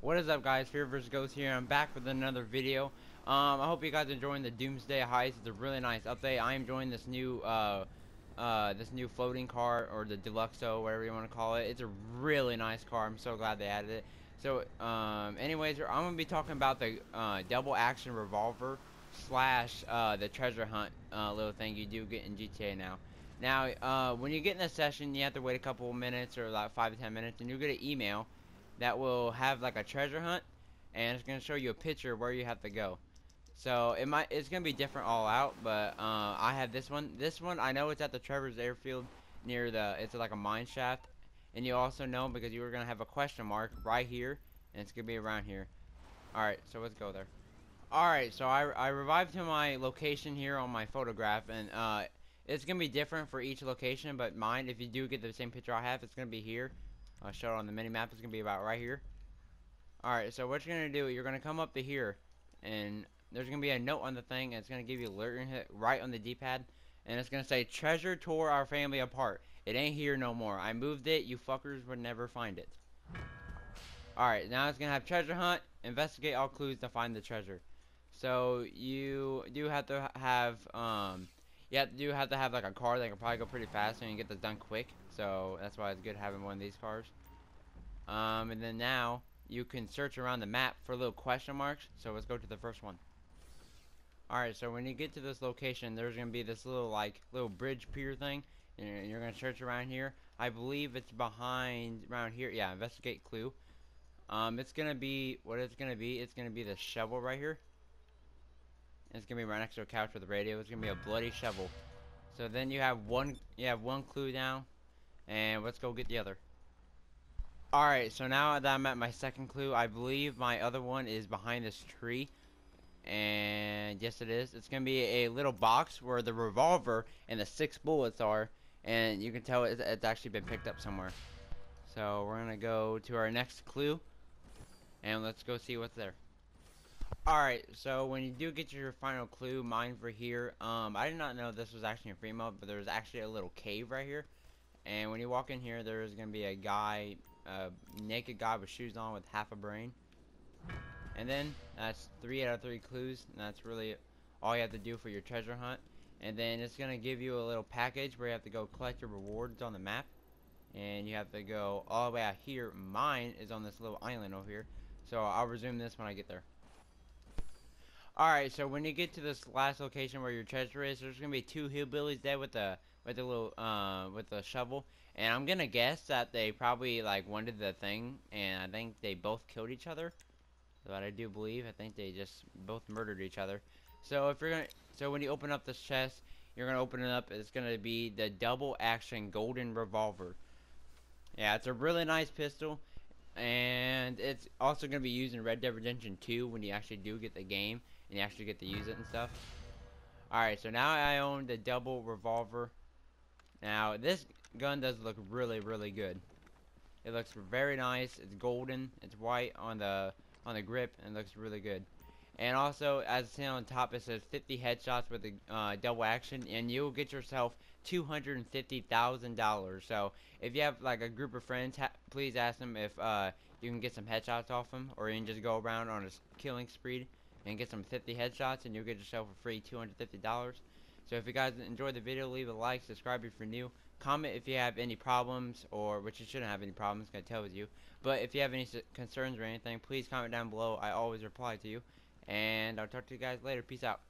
What is up guys, Fear vs. Ghost here, I'm back with another video. Um, I hope you guys are enjoying the Doomsday Heist, it's a really nice update. I am enjoying this new, uh, uh, this new floating car, or the Deluxo, whatever you want to call it. It's a really nice car, I'm so glad they added it. So, um, anyways, I'm going to be talking about the, uh, double action revolver slash, uh, the treasure hunt, uh, little thing you do get in GTA now. Now, uh, when you get in a session, you have to wait a couple minutes, or like 5 to 10 minutes, and you get an email that will have like a treasure hunt and it's gonna show you a picture where you have to go. So it might it's gonna be different all out but uh, I have this one. This one I know it's at the Trevor's airfield near the it's like a mine shaft and you also know because you were gonna have a question mark right here and it's gonna be around here. Alright so let's go there. Alright so I, I revived to my location here on my photograph and uh, it's gonna be different for each location but mine if you do get the same picture I have it's gonna be here I'll show it on the mini map. It's going to be about right here. Alright, so what you're going to do, you're going to come up to here. And there's going to be a note on the thing. And it's going to give you a alert hit right on the D-pad. And it's going to say, Treasure tore our family apart. It ain't here no more. I moved it. You fuckers would never find it. Alright, now it's going to have treasure hunt. Investigate all clues to find the treasure. So, you do have to have, um, you have, do have to have like a car that can probably go pretty fast and you get this done quick. So that's why it's good having one of these cars. Um, and then now you can search around the map for little question marks. So let's go to the first one. Alright, so when you get to this location, there's going to be this little like little bridge pier thing. And you're going to search around here. I believe it's behind around here. Yeah, investigate clue. Um, it's going to be, what it's going to be, it's going to be the shovel right here. It's to be right next to a couch with a radio. It's to be a bloody shovel. So then you have one, you have one clue down. And let's go get the other. Alright, so now that I'm at my second clue, I believe my other one is behind this tree. And yes it is. It's to be a little box where the revolver and the six bullets are. And you can tell it's, it's actually been picked up somewhere. So we're to go to our next clue. And let's go see what's there. Alright, so when you do get your final clue, mine for here, um, I did not know this was actually a free mode, but there's actually a little cave right here. And when you walk in here, there's going to be a guy, a naked guy with shoes on with half a brain. And then, that's three out of three clues. And that's really all you have to do for your treasure hunt. And then it's going to give you a little package where you have to go collect your rewards on the map. And you have to go all the way out here. Mine is on this little island over here. So I'll resume this when I get there. Alright, so when you get to this last location where your treasure is, there's going to be two hillbillies there with a with the little uh with the shovel. And I'm gonna guess that they probably like wanted the thing and I think they both killed each other. But I do believe I think they just both murdered each other. So if you're gonna so when you open up this chest you're gonna open it up it's gonna be the double action golden revolver. Yeah it's a really nice pistol and it's also gonna be used in Red Dead Redemption 2 when you actually do get the game and you actually get to use it and stuff Alright, so now I own the double revolver now, this gun does look really, really good. It looks very nice. It's golden. It's white on the on the grip and looks really good. And also, as it's on top, it says 50 headshots with a uh, double action, and you'll get yourself $250,000. So, if you have like a group of friends, please ask them if uh, you can get some headshots off them, or you can just go around on a killing spree and get some 50 headshots, and you'll get yourself a free $250. So if you guys enjoyed the video, leave a like, subscribe if you're new. Comment if you have any problems, or which you shouldn't have any problems, I tell with you. But if you have any concerns or anything, please comment down below. I always reply to you. And I'll talk to you guys later. Peace out.